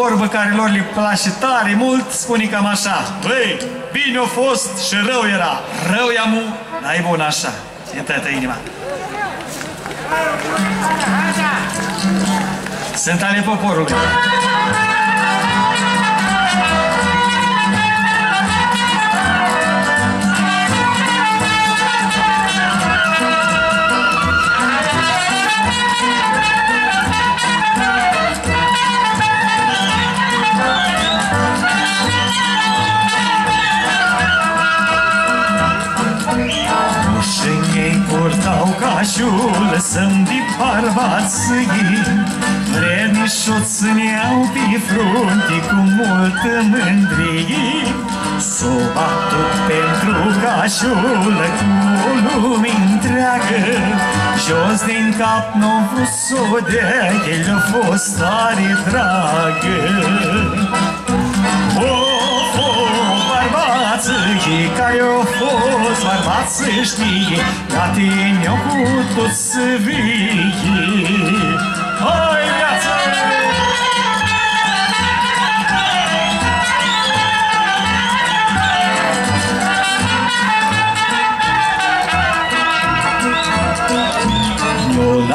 vorbă care lor le place tare mult, spune cam așa. Băi, bine a fost și rău era. Rău i mu, dar e bun așa. E tătă inima. Sunt ale poporului. Cașul Să-mi de bărbați Vrenici o țineau pe frunte Cu multă mândrie. S-o batut pentru cașul Cu o lume întreagă. Jos din cap n-o vrut s-o dea El a fost tare dragă fost bărbați să știe La tine au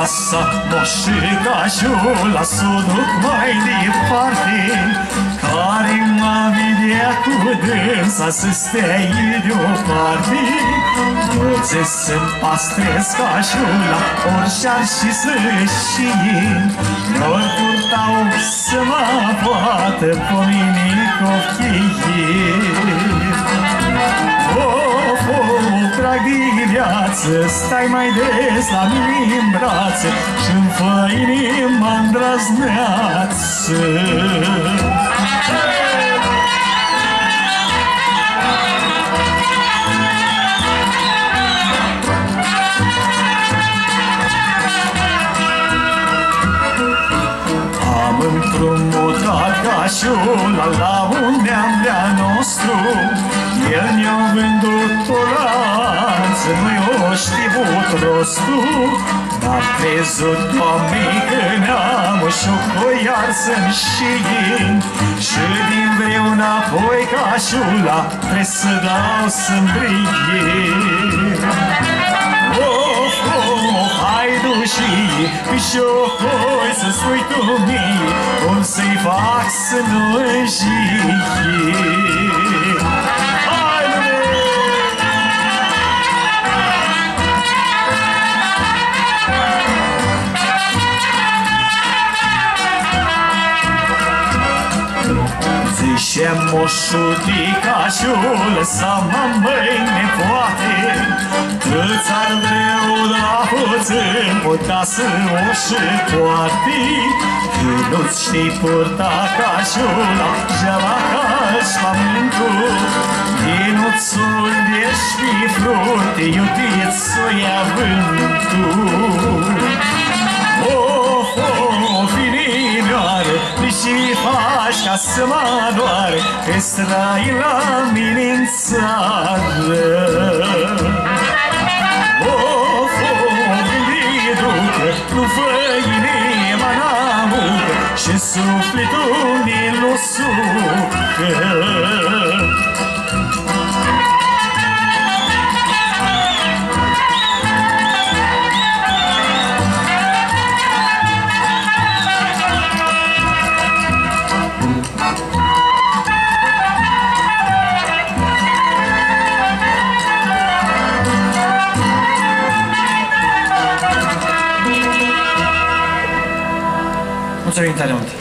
Eu lăsat moșica și o las-o duc mai departe Care mă vedea cu dânsa să stea deoparte. Toți să-mi pastrez cașula Orișar și să știe Lor purtau să mă poată Pe mine copiii viață Stai mai des la mine în brațe Și-mi fă inima îndrăzneață împrumutat cașula la un neam de-a nostru El ne-a vândut o lanță, nu-i-o știut rostul N-a crezut doamnei că neamul și-o coiar să-mi șiin Și din vreu înapoi cașula trebuie să dau să-mi be sure it's a sweet to me, on safe oxen leggy. Zice moșul dicașul să mă mâine poate. Câți ar vreu la puțin putea să o și poate. Când nu-ți știi purta cașula Și la caș pământul Dinuțul ești fi frunte Iubit să ia vântul Of, of, inimioară Și faci ca să mă doare Că strai la mine în țară Of, of, ducă Nu fă inima n-amucă Și sufletul mi-l usucă Mulțumim tare mult!